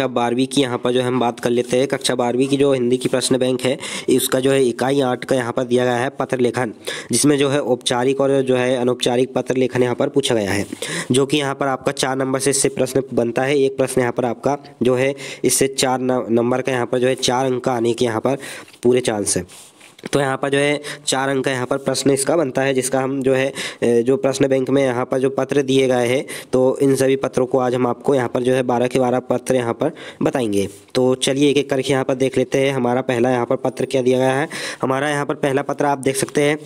कक्षा बारहवीं की यहाँ पर जो हम बात कर लेते हैं, कक्षा बारहवीं की जो हिंदी की प्रश्न बैंक है उसका जो है इकाई आठ का यहाँ पर दिया गया है पत्र लेखन, जिसमें जो है औपचारिक और जो है अनौपचारिक पत्र लेखन यहाँ पर पूछा गया है, जो कि यहाँ पर आपका चार नंबर से इससे प्रश्न बनता है। एक प्रश्न यहाँ पर आपका जो है इससे चार नंबर का यहाँ पर जो है चार अंक आने के यहाँ पर पूरे चांस है। तो यहाँ पर जो है चार अंक का यहाँ पर प्रश्न इसका बनता है, जिसका हम जो है जो प्रश्न बैंक में यहाँ पर जो पत्र दिए गए हैं तो इन सभी पत्रों को आज हम आपको यहाँ पर जो है बारह के बारह पत्र यहाँ पर बताएँगे। तो चलिए एक एक करके यहाँ पर देख लेते हैं, हमारा पहला यहाँ पर पत्र क्या दिया गया है? हमारा यहाँ पर पहला पत्र आप देख सकते हैं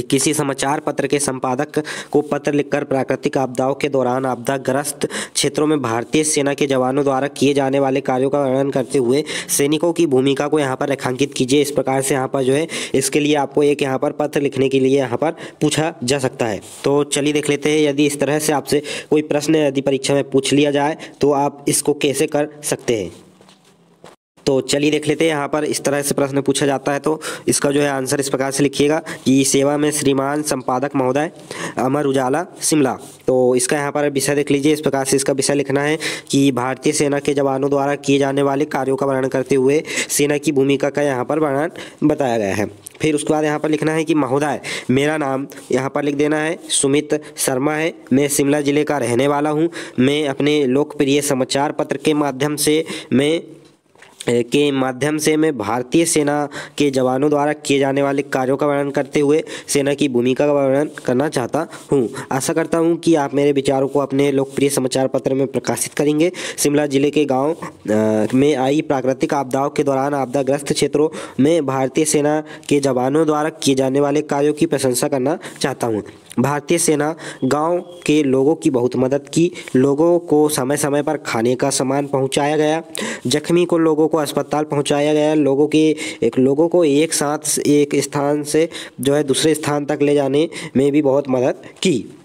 किसी समाचार पत्र के संपादक को पत्र लिखकर प्राकृतिक आपदाओं के दौरान आपदाग्रस्त क्षेत्रों में भारतीय सेना के जवानों द्वारा किए जाने वाले कार्यों का वर्णन करते हुए सैनिकों की भूमिका को यहाँ पर रेखांकित कीजिए। इस प्रकार से यहाँ पर जो है, इसके लिए आपको एक यहाँ पर पत्र लिखने के लिए यहाँ पर पूछा जा सकता है। तो चलिए देख लेते हैं, यदि इस तरह से आपसे कोई प्रश्न यदि परीक्षा में पूछ लिया जाए तो आप इसको कैसे कर सकते हैं? तो चलिए देख लेते हैं, यहाँ पर इस तरह से प्रश्न पूछा जाता है तो इसका जो है आंसर इस प्रकार से लिखिएगा कि सेवा में श्रीमान संपादक महोदय, अमर उजाला, शिमला। तो इसका यहाँ पर विषय देख लीजिए, इस प्रकार से इसका विषय लिखना है कि भारतीय सेना के जवानों द्वारा किए जाने वाले कार्यों का वर्णन करते हुए सेना की भूमिका का यहाँ पर वर्णन बताया गया है। फिर उसके बाद यहाँ पर लिखना है कि महोदय, मेरा नाम यहाँ पर लिख देना है, सुमित शर्मा है, मैं शिमला ज़िले का रहने वाला हूँ, मैं अपने लोकप्रिय समाचार पत्र के माध्यम से, मैं के माध्यम से मैं भारतीय सेना के जवानों द्वारा किए जाने वाले कार्यों का वर्णन करते हुए सेना की भूमिका का वर्णन करना चाहता हूँ। आशा करता हूँ कि आप मेरे विचारों को अपने लोकप्रिय समाचार पत्र में प्रकाशित करेंगे। शिमला ज़िले के गाँव में आई प्राकृतिक आपदाओं के दौरान आपदाग्रस्त क्षेत्रों में भारतीय सेना के जवानों द्वारा किए जाने वाले कार्यों की प्रशंसा करना चाहता हूँ। भारतीय सेना गाँव के लोगों की बहुत मदद की। लोगों को समय समय पर खाने का सामान पहुँचाया गया। जख्मी को लोगों को अस्पताल पहुँचाया गया। लोगों के एक, लोगों को एक साथ एक स्थान से जो है दूसरे स्थान तक ले जाने में भी बहुत मदद की।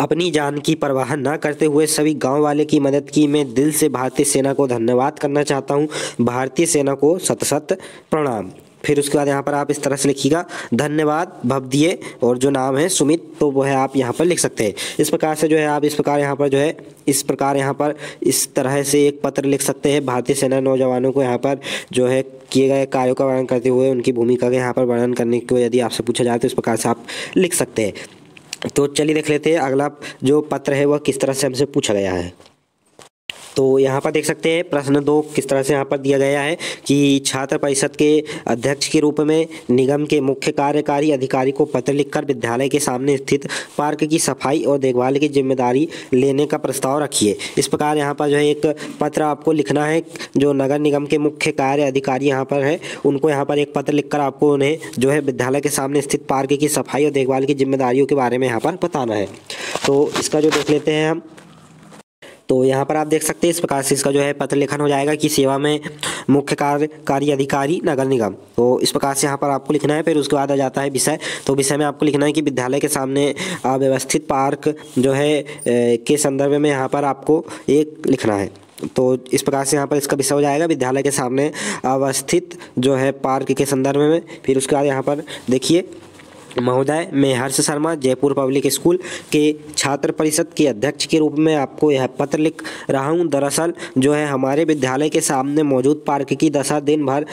अपनी जान की परवाह न करते हुए सभी गाँव वाले की मदद की। मैं दिल से भारतीय सेना को धन्यवाद करना चाहता हूँ। भारतीय सेना को सत सत प्रणाम। फिर उसके बाद यहाँ पर आप इस तरह से लिखिएगा, धन्यवाद भवदिए और जो नाम है सुमित तो वो है आप यहाँ पर लिख सकते हैं। इस प्रकार से जो है आप इस प्रकार यहाँ पर जो है, इस प्रकार यहाँ पर इस तरह से एक पत्र लिख सकते हैं। भारतीय सेना नौजवानों को यहाँ पर जो है किए गए कार्यों का वर्णन करते हुए, उनकी भूमिका का यहाँ पर वर्णन करने को यदि आपसे पूछा जाए तो इस प्रकार से आप लिख सकते हैं। तो चलिए देख लेते हैं अगला जो पत्र है, वह किस तरह से हमसे पूछा गया है। तो यहाँ पर देख सकते हैं, प्रश्न दो किस तरह से यहाँ पर दिया गया है कि छात्र परिषद के अध्यक्ष के रूप में निगम के मुख्य कार्यकारी अधिकारी को पत्र लिखकर विद्यालय के सामने स्थित पार्क की सफ़ाई और देखभाल की ज़िम्मेदारी लेने का प्रस्ताव रखिए। इस प्रकार यहाँ पर जो है एक पत्र आपको लिखना है, जो नगर निगम के मुख्य कार्य अधिकारी यहाँ पर है, उनको यहाँ पर एक पत्र लिखकर आपको उन्हें जो है विद्यालय के सामने स्थित पार्क की सफ़ाई और देखभाल की जिम्मेदारियों के बारे में यहाँ पर बताना है। तो इसका जो देख लेते हैं हम तो यहाँ पर आप देख सकते हैं, इस प्रकार से इसका जो है पत्र लेखन हो जाएगा कि सेवा में मुख्य कार्यकारी अधिकारी, नगर निगम। तो इस प्रकार से यहाँ पर आपको लिखना है, फिर उसके बाद आ जाता है विषय। तो विषय में आपको लिखना है कि विद्यालय के सामने अव्यवस्थित पार्क जो है के संदर्भ में यहाँ पर आपको एक लिखना है। तो इस प्रकार से यहाँ पर इसका विषय हो जाएगा, विद्यालय के सामने अवस्थित जो है पार्क के संदर्भ में। फिर उसके बाद यहाँ पर देखिए महोदय, मैं हर्ष शर्मा, जयपुर पब्लिक स्कूल के छात्र परिषद के अध्यक्ष के रूप में आपको यह पत्र लिख रहा हूँ। दरअसल, जो है हमारे विद्यालय के सामने मौजूद पार्क की दशा दिन भर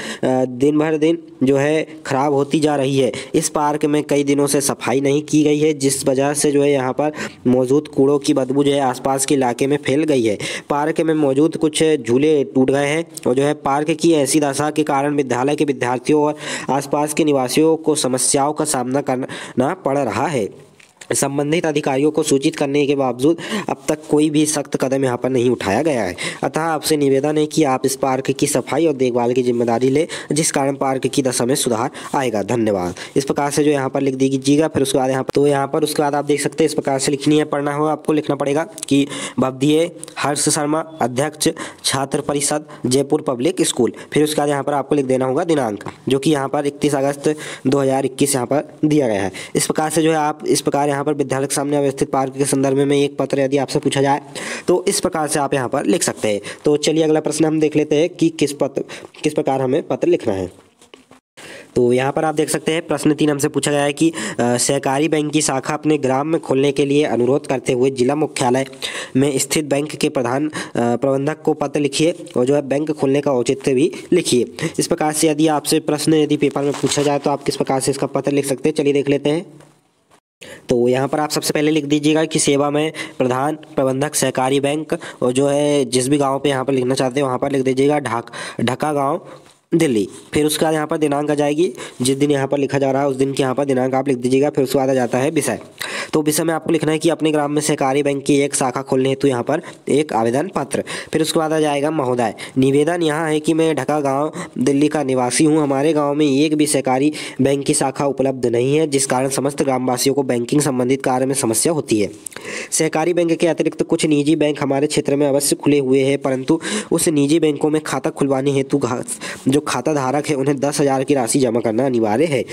दिन भर दिन जो है ख़राब होती जा रही है। इस पार्क में कई दिनों से सफ़ाई नहीं की गई है, जिस वजह से जो है यहाँ पर मौजूद कूड़ों की बदबू जो है आसपास के इलाके में फैल गई है। पार्क में मौजूद कुछ झूले टूट गए हैं और जो है पार्क की ऐसी दशा के कारण विद्यालय के विद्यार्थियों और आसपास के निवासियों को समस्याओं का सामना करना पड़ रहा है। संबंधित अधिकारियों को सूचित करने के बावजूद अब तक कोई भी सख्त कदम यहाँ पर नहीं उठाया गया है। अतः आपसे निवेदन है कि आप इस पार्क की सफ़ाई और देखभाल की ज़िम्मेदारी लें, जिस कारण पार्क की दशा में सुधार आएगा। धन्यवाद। इस प्रकार से जो यहाँ पर लिख दीजिएगा फिर उसके बाद यहाँ तो यहाँ पर उसके बाद आप देख सकते हैं, इस प्रकार से लिखनी है, पढ़ना हो आपको लिखना पड़ेगा कि भवदीय हर्ष शर्मा, अध्यक्ष, छात्र परिषद, जयपुर पब्लिक स्कूल। फिर उसके बाद यहाँ पर आपको लिख देना होगा दिनांक, जो कि यहाँ पर इकतीस अगस्त दो यहाँ पर दिया गया है। इस प्रकार से जो है आप इस प्रकार यहाँ पर विद्यालय के सामने अवस्थित पार्क के संदर्भ में एक पत्र यदि आपसे पूछा जाए तो इस प्रकार से आप यहाँ पर लिख सकते हैं। तो चलिए अगला प्रश्न हम देख लेते हैं कि किस पत्र किस प्रकार हमें पत्र लिखना है। तो यहाँ पर आप देख सकते हैं, प्रश्न तीन हमसे पूछा गया है कि सहकारी बैंक की शाखा अपने ग्राम में खोलने के लिए अनुरोध करते हुए जिला मुख्यालय में स्थित बैंक के प्रधान प्रबंधक को पत्र लिखिए और जो है बैंक खोलने का औचित्य भी लिखिए। इस प्रकार से यदि आपसे प्रश्न यदि पेपर में पूछा जाए तो आप किस प्रकार से इसका पत्र लिख सकते हैं? चलिए देख लेते हैं। तो यहाँ पर आप सबसे पहले लिख दीजिएगा कि सेवा में प्रधान प्रबंधक सहकारी बैंक और जो है जिस भी गाँव पे यहाँ पर लिखना चाहते हैं, वहाँ पर लिख दीजिएगा ढाक ढका गाँव दिल्ली। फिर उसके बाद यहाँ पर दिनांक आ जाएगी। जिस दिन यहाँ पर लिखा जा रहा है, उस दिन के यहाँ पर दिनांक आप लिख दीजिएगा, फिर उसके बाद आ जाता है विषय। तो विषय में आपको लिखना है कि अपने ग्राम में सहकारी बैंक की एक शाखा खोलने हेतु यहाँ पर एक आवेदन पत्र। फिर उसके बाद आ जाएगा महोदय। निवेदन यहाँ है कि मैं ढका गाँव, दिल्ली का निवासी हूँ। हमारे गाँव में एक भी सहकारी बैंक की शाखा उपलब्ध नहीं है, जिस कारण समस्त ग्रामवासियों को बैंकिंग संबंधित कार्य में समस्या होती है। सहकारी बैंक के अतिरिक्त कुछ निजी बैंक हमारे क्षेत्र में अवश्य खुले हुए हैं, परंतु उस निजी बैंकों में खाता खुलवाने हेतु जो खाता धारक है, उन्हें दस हज़ार की राशि जमा करना अनिवार्य है।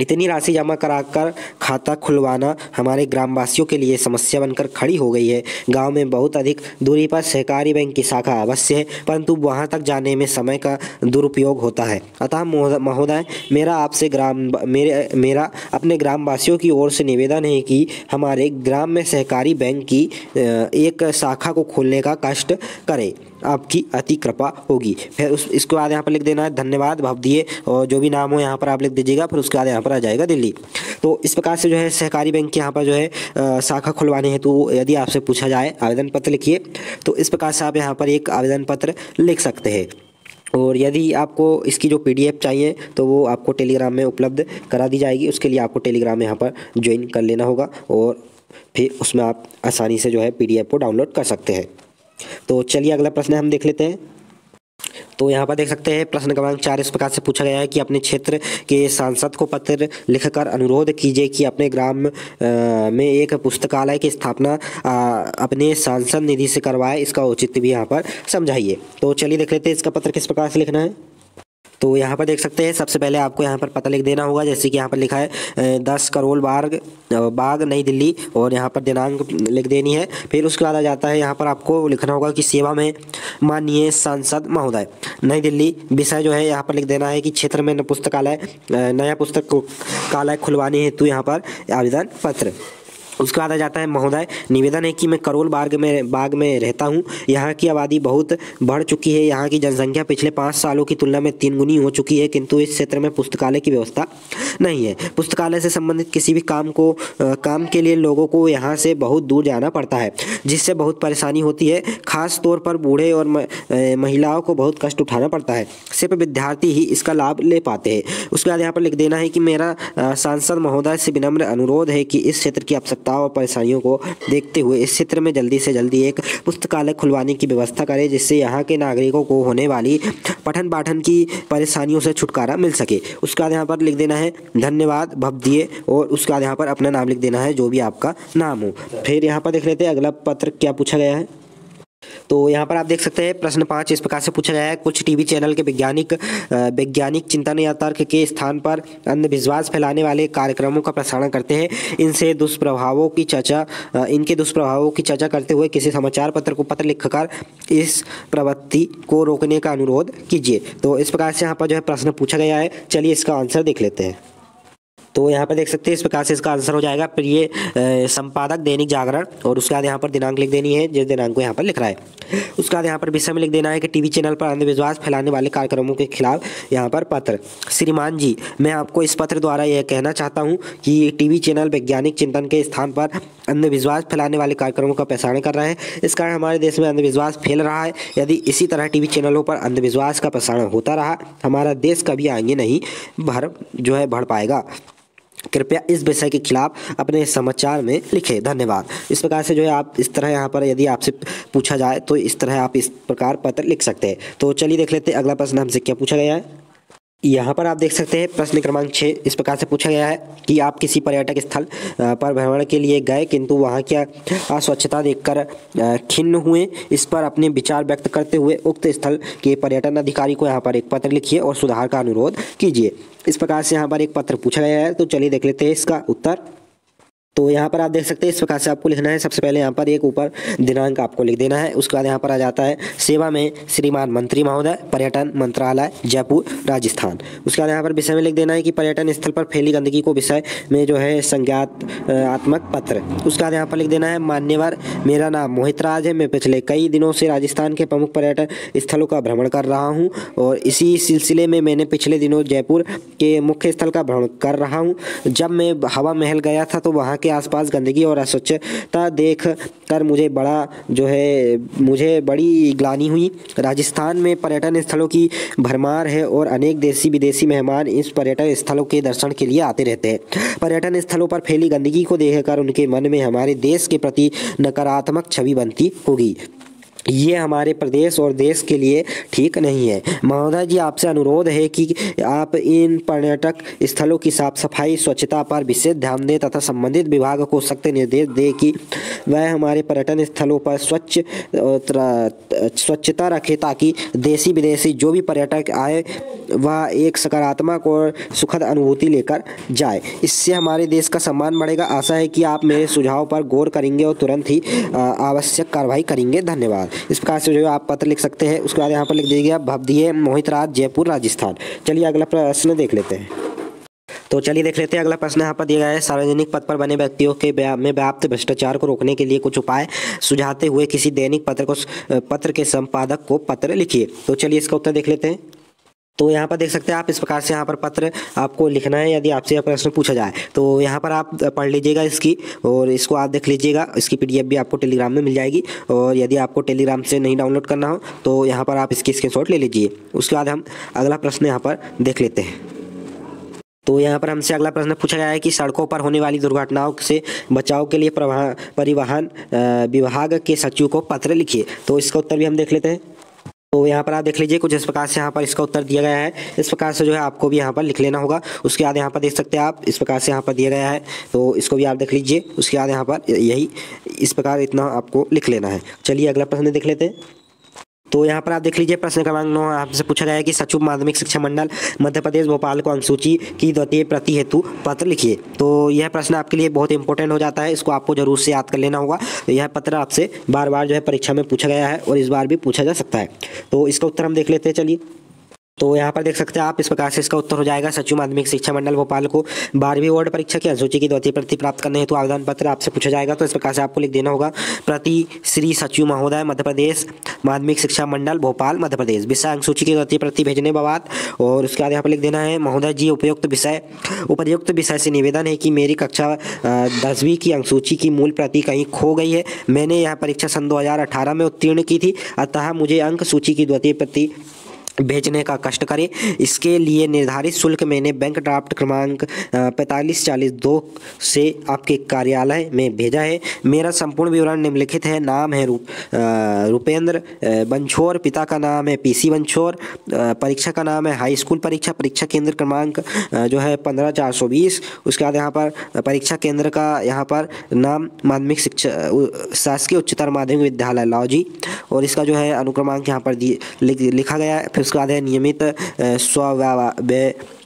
इतनी राशि जमा कराकर खाता खुलवाना हमारे ग्रामवासियों के लिए समस्या बनकर खड़ी हो गई है। गाँव में बहुत अधिक दूरी पर सहकारी बैंक की शाखा अवश्य है, परंतु वहाँ तक जाने में समय का दुरुपयोग होता है। अतः महोदय, मेरा आपसे ग्राम, मेरे, मेरा अपने ग्रामवासियों की ओर से निवेदन है कि हमारे ग्राम में सहकारी बैंक की एक शाखा को खोलने का कष्ट करें। आपकी अति कृपा होगी। फिर उस, इसके बाद यहाँ पर लिख देना है, धन्यवाद भाव दिए और जो भी नाम हो यहाँ पर आप लिख दीजिएगा, फिर उसके बाद यहाँ पर आ जाएगा दिल्ली। तो इस प्रकार से जो है सहकारी बैंक यहाँ पर जो है शाखा खुलवाने हेतु तो यदि आपसे पूछा जाए आवेदन पत्र लिखिए। तो इस प्रकार से आप यहाँ पर एक आवेदन पत्र लिख सकते हैं। और यदि आपको इसकी जो पीडीएफ चाहिए तो वो आपको टेलीग्राम में उपलब्ध करा दी जाएगी। उसके लिए आपको टेलीग्राम में यहाँ पर ज्वाइन कर लेना होगा, और फिर उसमें आप आसानी से जो है पीडीएफ को डाउनलोड कर सकते हैं। तो चलिए अगला प्रश्न हम देख लेते हैं। तो यहाँ पर देख सकते हैं, प्रश्न क्रमांक चार इस प्रकार से पूछा गया है कि अपने क्षेत्र के सांसद को पत्र लिखकर अनुरोध कीजिए कि अपने ग्राम में एक पुस्तकालय की स्थापना अपने सांसद निधि से करवाए, इसका औचित्य भी यहाँ पर समझाइए। तो चलिए देख लेते हैं, इसका पत्र किस प्रकार से लिखना है? तो यहाँ पर देख सकते हैं, सबसे पहले आपको यहाँ पर पता लिख देना होगा, जैसे कि यहाँ पर लिखा है दस करोल बाग बाग नई दिल्ली, और यहाँ पर दिनांक लिख देनी है। फिर उसके बाद आ जाता है, यहाँ पर आपको लिखना होगा कि सेवा में माननीय सांसद महोदय। नई दिल्ली, विषय जो है, यहाँ पर लिख देना है कि क्षेत्र में पुस्तकालय नया पुस्तकालय खुलवाने हेतु यहाँ पर आवेदन पत्र। उसके बाद आ जाता है महोदय। निवेदन है कि मैं करोल बाग में बाग में रहता हूँ। यहाँ की आबादी बहुत बढ़ चुकी है। यहाँ की जनसंख्या पिछले पाँच सालों की तुलना में तीन गुनी हो चुकी है, किंतु इस क्षेत्र में पुस्तकालय की व्यवस्था नहीं है। पुस्तकालय से संबंधित किसी भी काम को काम के लिए लोगों को यहाँ से बहुत दूर जाना पड़ता है, जिससे बहुत परेशानी होती है। खास तौर पर बूढ़े और महिलाओं को बहुत कष्ट उठाना पड़ता है। सिर्फ़ विद्यार्थी ही इसका लाभ ले पाते हैं। उसके बाद यहाँ पर लिख देना है कि मेरा सांसद महोदय से विनम्र अनुरोध है कि इस क्षेत्र की आवश्यकता आवश्यकताओं और परेशानियों को देखते हुए इस क्षेत्र में जल्दी से जल्दी एक पुस्तकालय खुलवाने की व्यवस्था करें, जिससे यहाँ के नागरिकों को होने वाली पठन पाठन की परेशानियों से छुटकारा मिल सके। उसके बाद यहाँ पर लिख देना है, धन्यवाद भवदीय और उसके बाद यहाँ पर अपना नाम लिख देना है, जो भी आपका नाम हो। फिर यहाँ पर देख लेते हैं, अगला पत्र क्या पूछा गया है? तो यहाँ पर आप देख सकते हैं, प्रश्न पाँच, इस प्रकार से पूछा गया है, कुछ टीवी चैनल के वैज्ञानिक वैज्ञानिक चिंतन या तर्क के स्थान पर अंधविश्वास फैलाने वाले कार्यक्रमों का प्रसारण करते हैं। इनसे दुष्प्रभावों की चर्चा इनके दुष्प्रभावों की चर्चा करते हुए किसी समाचार पत्र को पत्र लिखकर इस प्रवृत्ति को रोकने का अनुरोध कीजिए। तो इस प्रकार से यहाँ पर जो है प्रश्न पूछा गया है। चलिए इसका आंसर देख लेते हैं। तो यहाँ पर देख सकते हैं इस प्रकार से इसका आंसर हो जाएगा। प्रिय संपादक दैनिक जागरण और उसके बाद यहाँ पर दिनांक लिख देनी है, जिस दिनांक को यहाँ पर लिख रहा है। उसके बाद यहाँ पर विषय में लिख देना है कि टीवी चैनल पर अंधविश्वास फैलाने वाले कार्यक्रमों के खिलाफ यहाँ पर पत्र। श्रीमान जी, मैं आपको इस पत्र द्वारा यह कहना चाहता हूँ कि टीवी चैनल वैज्ञानिक चिंतन के स्थान पर अंधविश्वास फैलाने वाले कार्यक्रमों का प्रसारण कर रहा है। इस कारण हमारे देश में अंधविश्वास फैल रहा है। यदि इसी तरह टीवी चैनलों पर अंधविश्वास का प्रसारण होता रहा, हमारा देश कभी आगे नहीं भर, जो है, बढ़ पाएगा। कृपया इस विषय के खिलाफ अपने समाचार में लिखें। धन्यवाद। इस प्रकार से जो है आप इस तरह यहाँ पर यदि आपसे पूछा जाए तो इस तरह आप इस प्रकार पत्र लिख सकते हैं। तो चलिए देख लेते हैं। अगला प्रश्न हमसे क्या पूछा गया है? यहाँ पर आप देख सकते हैं, प्रश्न क्रमांक छः, इस प्रकार से पूछा गया है कि आप किसी पर्यटक स्थल पर भ्रमण के लिए गए, किंतु वहाँ क्या अस्वच्छता देखकर खिन्न हुए, इस पर अपने विचार व्यक्त करते हुए उक्त स्थल के पर्यटन अधिकारी को यहाँ पर एक पत्र लिखिए और सुधार का अनुरोध कीजिए। इस प्रकार से यहाँ पर एक पत्र पूछा गया है तो चलिए देख लेते हैं इसका उत्तर। तो यहाँ पर आप देख सकते हैं, इस प्रकार से आपको लिखना है। सबसे पहले यहाँ पर एक ऊपर दिनांक आपको लिख देना है। उसके बाद यहाँ पर आ जाता है, सेवा में श्रीमान मंत्री महोदय, पर्यटन मंत्रालय, जयपुर, राजस्थान। उसके बाद यहाँ पर विषय में लिख देना है कि पर्यटन स्थल पर फैली गंदगी को विषय में जो है संज्ञात्मक पत्र। उसके बाद यहाँ पर लिख देना है, मान्यवर, मेरा नाम मोहित राज है। मैं पिछले कई दिनों से राजस्थान के प्रमुख पर्यटन स्थलों का भ्रमण कर रहा हूँ और इसी सिलसिले में मैंने पिछले दिनों जयपुर के मुख्य स्थल का भ्रमण कर रहा हूँ। जब मैं हवा महल गया था तो वहाँ के आसपास गंदगी और अस्वच्छता देख कर मुझे बड़ा जो है, मुझे बड़ी ग्लानी हुई। राजस्थान में पर्यटन स्थलों की भरमार है और अनेक देशी विदेशी मेहमान इस पर्यटन स्थलों के दर्शन के लिए आते रहते हैं। पर्यटन स्थलों पर फैली गंदगी को देखकर उनके मन में हमारे देश के प्रति नकारात्मक छवि बनती होगी। ये हमारे प्रदेश और देश के लिए ठीक नहीं है। महोदय जी, आपसे अनुरोध है कि आप इन पर्यटक स्थलों की साफ़ सफ़ाई, स्वच्छता पर विशेष ध्यान दें तथा संबंधित विभाग को सख्त निर्देश दें कि वह हमारे पर्यटन स्थलों पर स्वच्छ स्वच्छता रखे ताकि देशी विदेशी जो भी पर्यटक आए, वह एक सकारात्मक और सुखद अनुभूति लेकर जाए। इससे हमारे देश का सम्मान बढ़ेगा। आशा है कि आप मेरे सुझाव पर गौर करेंगे और तुरंत ही आवश्यक कार्रवाई करेंगे। धन्यवाद। इस प्रकार से जो आप पत्र लिख सकते हैं। उसके बाद यहाँ पर लिख दीजिएगा भवदीय मोहित राज, जयपुर, राजस्थान। चलिए अगला प्रश्न देख लेते हैं। तो चलिए देख लेते हैं, अगला प्रश्न यहाँ पर दिया गया है। सार्वजनिक पद पर बने व्यक्तियों के में व्याप्त भ्रष्टाचार को रोकने के लिए कुछ उपाय सुझाते हुए किसी दैनिक पत्र को पत्र के संपादक को पत्र लिखिए। तो चलिए इसका उत्तर देख लेते हैं। तो यहाँ पर देख सकते हैं आप इस प्रकार से यहाँ पर पत्र आपको लिखना है, यदि आपसे यह प्रश्न पूछा जाए। तो यहाँ पर आप पढ़ लीजिएगा इसकी और इसको आप देख लीजिएगा, इसकी पीडीएफ भी आपको टेलीग्राम में मिल जाएगी। और यदि आपको टेलीग्राम से नहीं डाउनलोड करना हो तो यहाँ पर आप इसकी स्क्रीन ले लीजिए। उसके बाद हम अगला प्रश्न यहाँ पर देख लेते हैं। तो यहाँ पर हमसे अगला प्रश्न पूछा गया है कि सड़कों पर होने वाली दुर्घटनाओं से बचाव के लिए परिवहन विभाग के सचिव को पत्र लिखिए। तो इसका उत्तर भी हम देख लेते हैं। तो यहाँ पर आप देख लीजिए, कुछ इस प्रकार से यहाँ पर इसका उत्तर दिया गया है। इस प्रकार से जो है आपको भी यहाँ पर लिख लेना होगा। उसके बाद यहाँ पर देख सकते हैं आप, इस प्रकार से यहाँ पर दिया गया है। तो इसको भी आप देख लीजिए, उसके बाद यहाँ पर यही, इस प्रकार इतना आपको लिख लेना है। चलिए अगला प्रश्न देख लेते हैं। तो यहाँ पर आप देख लीजिए, प्रश्न क्रमांक नौ, आपसे पूछा गया है कि सचिव माध्यमिक शिक्षा मंडल, मध्य प्रदेश, भोपाल को अनुसूची की द्वितीय प्रति हेतु पत्र लिखिए। तो यह प्रश्न आपके लिए बहुत इंपॉर्टेंट हो जाता है, इसको आपको ज़रूर से याद कर लेना होगा। तो यह पत्र आपसे बार बार जो है परीक्षा में पूछा गया है और इस बार भी पूछा जा सकता है। तो इसका उत्तर हम देख लेते हैं, चलिए। तो यहाँ पर देख सकते हैं आप, इस प्रकार से इसका उत्तर हो जाएगा। सचिव माध्यमिक शिक्षा मंडल भोपाल को बारहवीं वार्ड परीक्षा की अनुसूची की द्वितीय प्रति प्राप्त करने हेतु आवेदन पत्र आपसे पूछा जाएगा। तो इस प्रकार से आपको लिख देना होगा, प्रति श्री सचिव महोदय, मध्य प्रदेश माध्यमिक शिक्षा मंडल, भोपाल, मध्य प्रदेश। विषय अनुसूची की द्वितीय प्रति भेजने बाद और उसके बाद यहाँ पर लिख देना है, महोदय जी, उपयुक्त विषय उपयुक्त विषय से निवेदन है कि मेरी कक्षा दसवीं की अनुसूची की मूल प्रति कहीं खो गई है। मैंने यह परीक्षा सन दो हज़ार अठारह में उत्तीर्ण की थी, अतः मुझे अंक सूची की द्वितीय प्रति भेजने का कष्ट करें। इसके लिए निर्धारित शुल्क मैंने बैंक ड्राफ्ट क्रमांक पैंतालीस, चालीस, दो से आपके कार्यालय में भेजा है। मेरा संपूर्ण विवरण निम्नलिखित है। नाम है रूप रुपेंद्र बंछोर पिता का नाम है पीसी बंछोर परीक्षा का नाम है हाई स्कूल परीक्षा परीक्षा केंद्र क्रमांक जो है पंद्रह, चार सौ बीस। उसके बाद यहाँ पर परीक्षा केंद्र का यहाँ पर नाम माध्यमिक शिक्षा शासकीय उच्चतर माध्यमिक विद्यालय लाओजी और इसका जो है अनुक्रमांक यहाँ पर लिखा गया है। फिर उसके बाद है नियमित स्व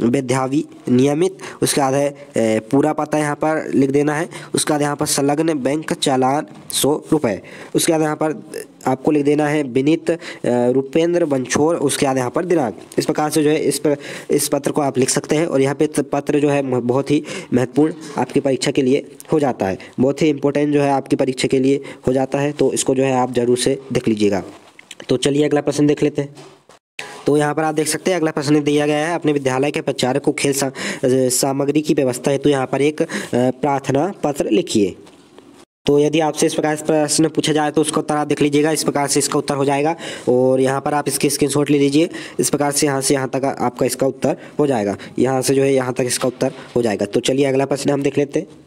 विद्यावी नियमित। उसके बाद है पूरा पता यहाँ पर लिख देना है। उसके बाद यहाँ पर संलग्न बैंक चालान सौ रुपये उसके बाद यहाँ पर आपको लिख देना है विनीत रुपेंद्र बंछोर। उसके बाद यहाँ पर दिनांक। इस प्रकार से जो है इस पर, इस पत्र को आप लिख सकते हैं और यहाँ पे पत्र जो है बहुत ही महत्वपूर्ण आपकी परीक्षा के लिए हो जाता है। बहुत ही इंपॉर्टेंट जो है आपकी परीक्षा के लिए हो जाता है। तो इसको जो है आप ज़रूर से देख लीजिएगा। तो चलिए अगला प्रश्न देख लेते हैं। तो यहाँ पर आप देख सकते हैं अगला प्रश्न दिया गया है अपने विद्यालय के प्रचारक को खेल सा, सामग्री की व्यवस्था है तो यहाँ पर एक प्रार्थना पत्र लिखिए। तो यदि आपसे इस प्रकार प्रश्न पूछा जाए तो उसका उत्तर आप देख लीजिएगा इस प्रकार से इसका उत्तर हो जाएगा और यहाँ पर आप इसकी स्क्रीन ले लीजिए इस प्रकार से यहाँ से यहाँ तक आपका इसका उत्तर हो जाएगा। यहाँ से जो है यहाँ तक इसका उत्तर हो जाएगा। तो चलिए अगला प्रश्न हम देख लेते हैं।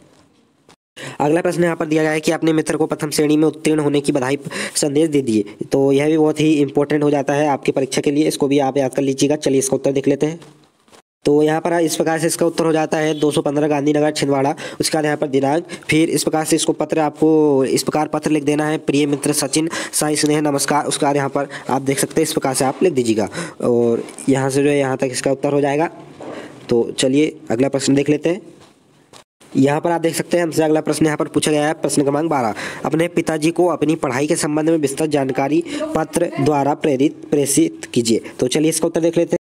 अगला प्रश्न यहाँ पर दिया गया है कि अपने मित्र को प्रथम श्रेणी में उत्तीर्ण होने की बधाई संदेश दे दिए। तो यह भी बहुत ही इंपॉर्टेंट हो जाता है आपकी परीक्षा के लिए। इसको भी आप याद कर लीजिएगा। चलिए इसका उत्तर देख लेते हैं। तो यहाँ पर इस प्रकार से इसका उत्तर हो जाता है 215 गांधीनगर छिंदवाड़ा। उसके बाद यहाँ पर दिनांक। फिर इस प्रकार से इसको पत्र आपको इस प्रकार पत्र लिख देना है। प्रिय मित्र सचिन, साई स्नेह, नमस्कार। उसके बाद यहाँ पर आप देख सकते हैं इस प्रकार से आप लिख दीजिएगा। और यहाँ से जो है यहाँ तक इसका उत्तर हो जाएगा। तो चलिए अगला प्रश्न देख लेते हैं। यहाँ पर आप देख सकते हैं हमसे अगला प्रश्न यहाँ पर पूछा गया है, प्रश्न क्रमांक बारह। अपने पिताजी को अपनी पढ़ाई के संबंध में विस्तृत जानकारी पत्र द्वारा प्रेरित, प्रेषित कीजिए। तो चलिए इसका उत्तर देख लेते हैं।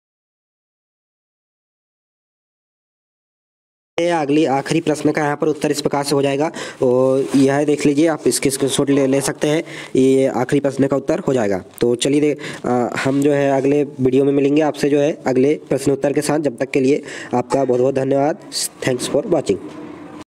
अगली, आखिरी प्रश्न का यहाँ पर उत्तर इस प्रकार से हो जाएगा। और यह देख लीजिए, आप इसके स्क्रीनशॉट ले ले सकते हैं। ये आखिरी प्रश्न का उत्तर हो जाएगा। तो चलिए हम जो है अगले वीडियो में मिलेंगे आपसे जो है अगले प्रश्न उत्तर के साथ। जब तक के लिए आपका बहुत बहुत धन्यवाद। Thanks for watching